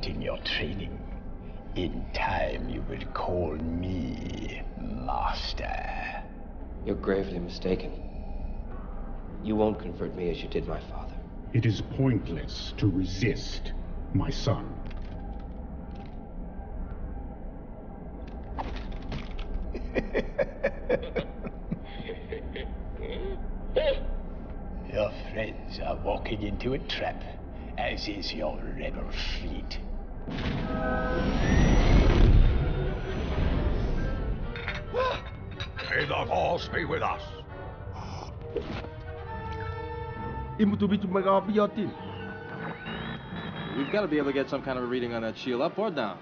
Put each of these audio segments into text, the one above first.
completing your training. In time, you will call me Master. You're gravely mistaken. You won't convert me as you did my father. It is pointless to resist, my son. Your friends are walking into a trap, as is your rebel fleet. May the force be with us. We've got to be able to get some kind of a reading on that shield, up or down.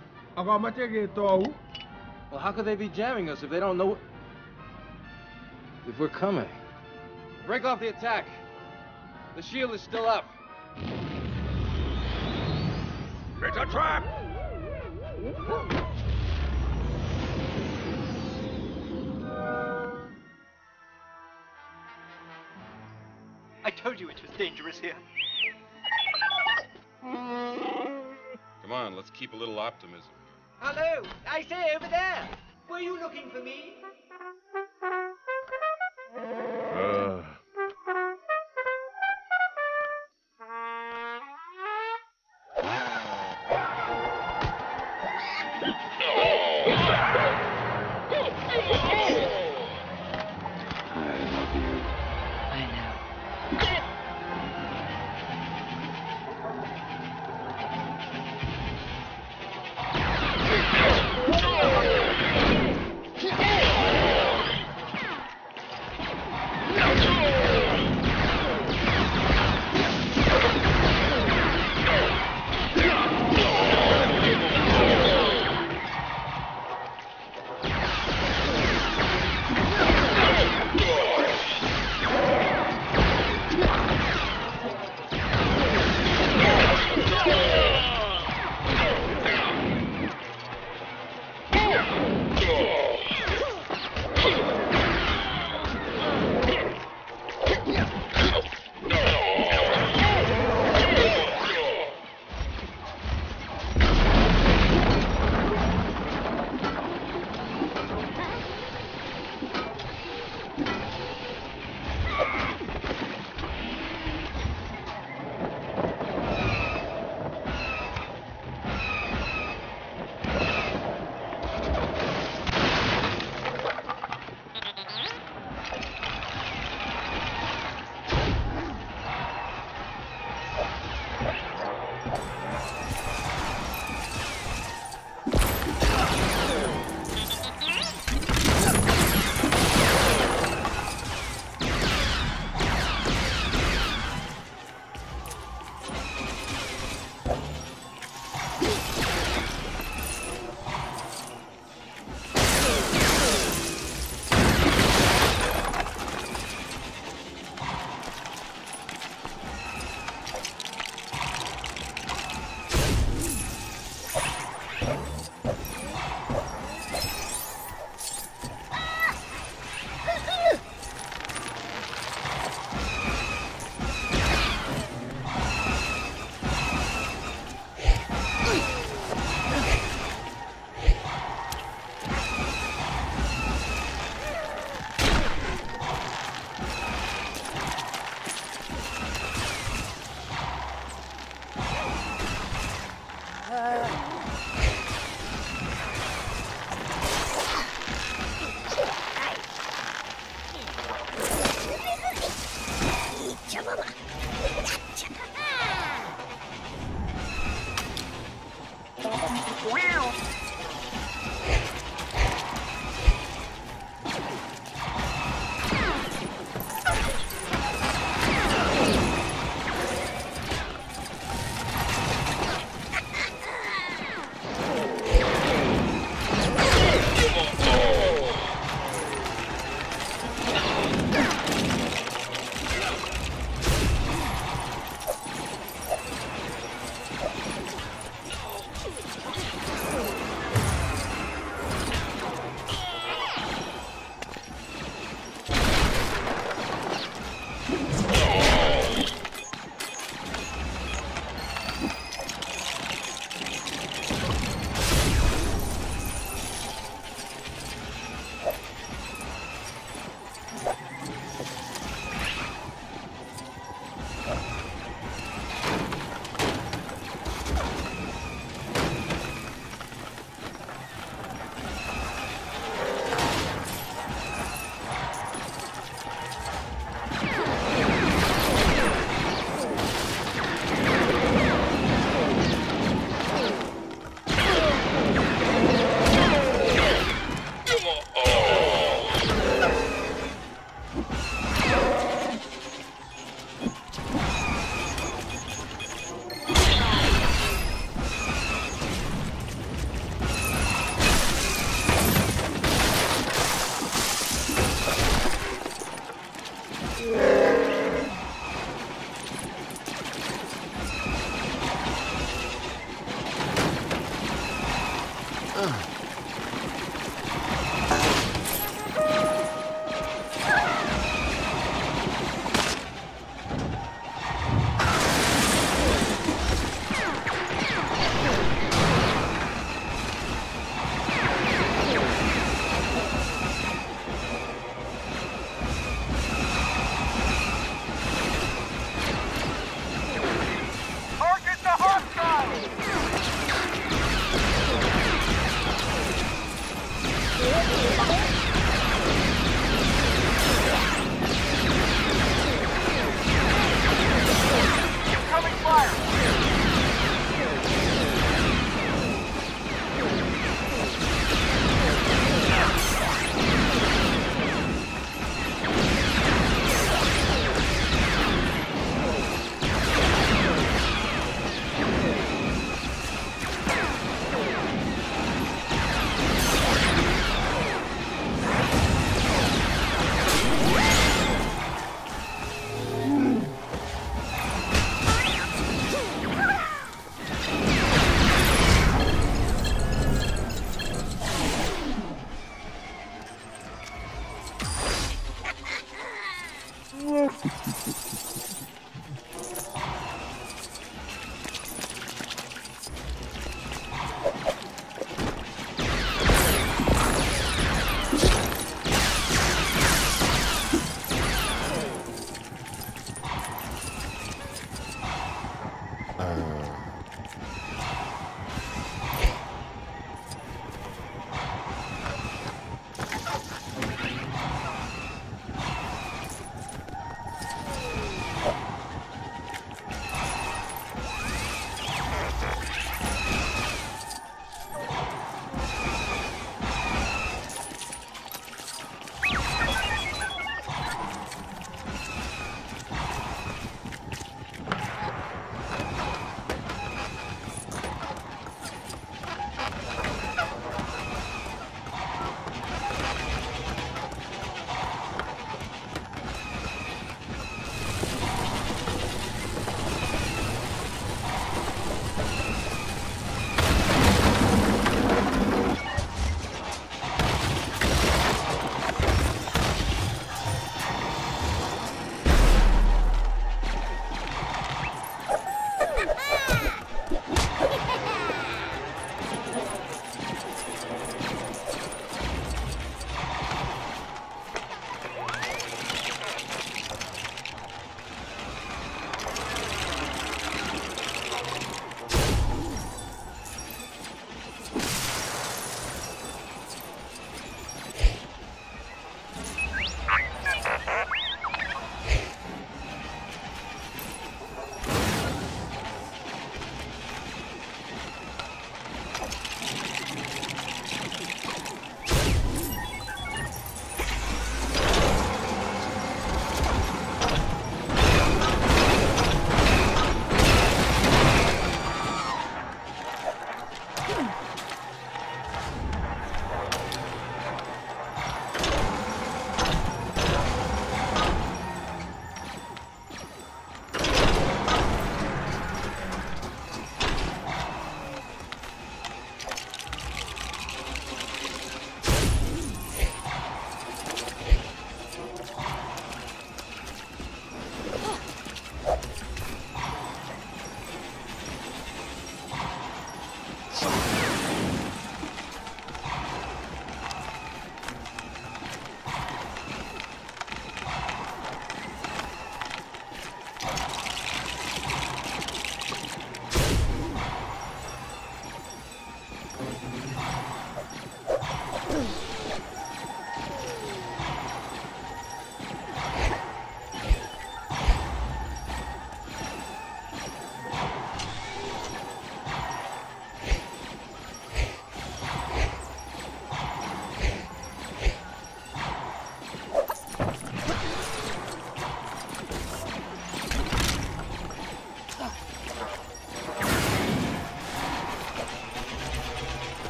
Well, how could they be jamming us if they don't know if we're coming? Break off the attack. The shield is still up. It's a trap! I told you it was dangerous here. Come on, let's keep a little optimism. Hello, I say over there. Were you looking for me?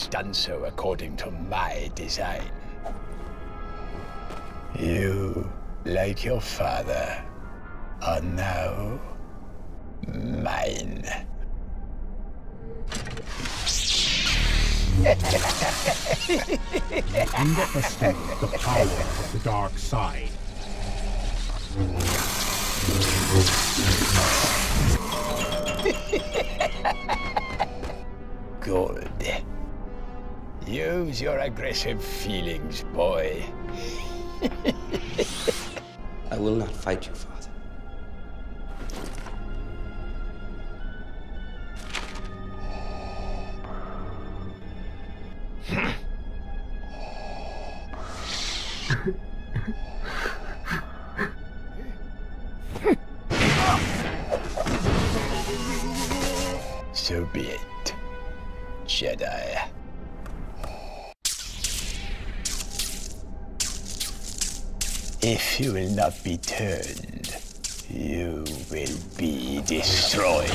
Has done so according to my design. You, like your father, are now mine. Underestimate the power of the dark side. Good. Use your aggressive feelings, boy. I will not fight you, Father. So be it, Jedi. If you will not be turned, you will be destroyed.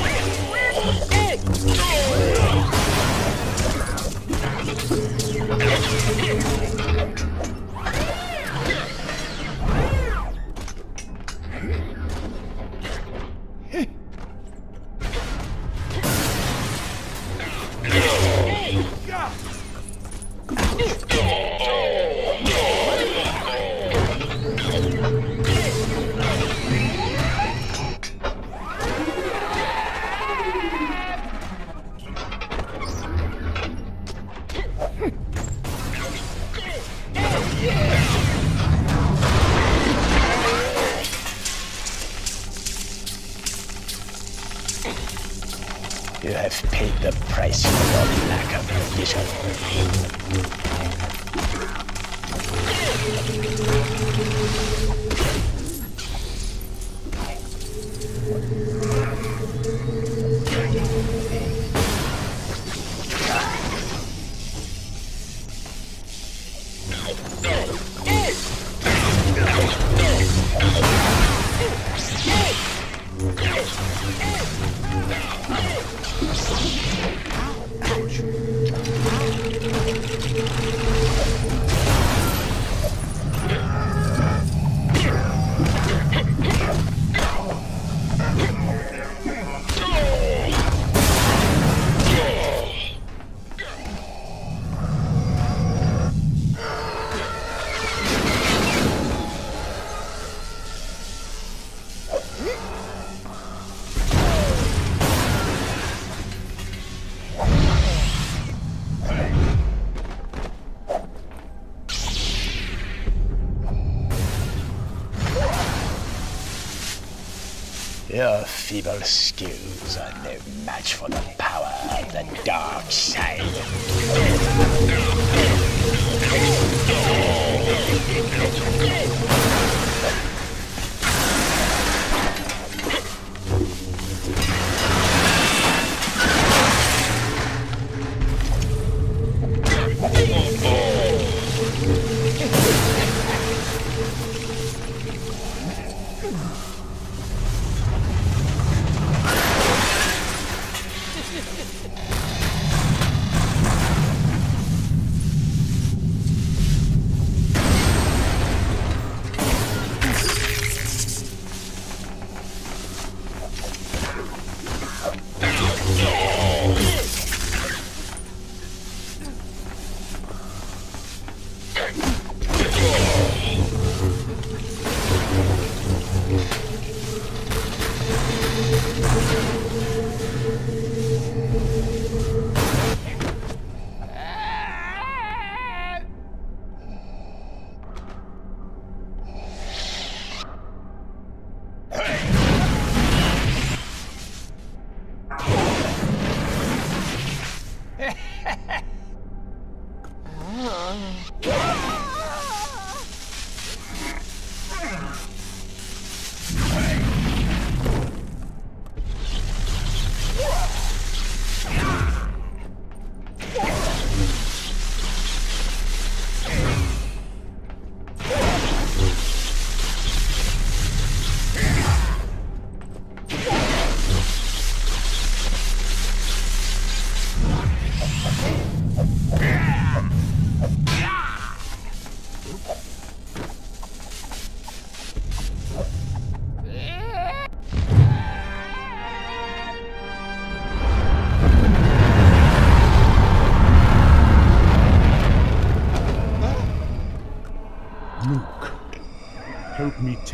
Feeble skills are no match for the power of the dark side.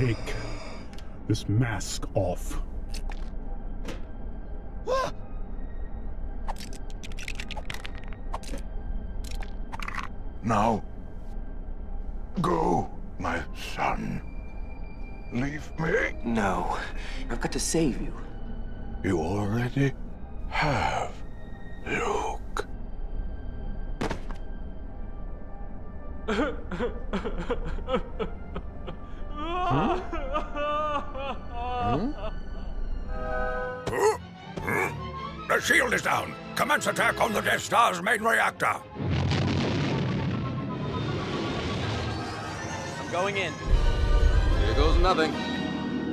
take this mask off. Now, go, my son. Leave me. No, I've got to save you. You already have, Luke. shield is down. Commence attack on the Death Star's main reactor. I'm going in. Here goes nothing.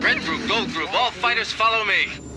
Red group, gold group, all fighters follow me.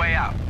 way out.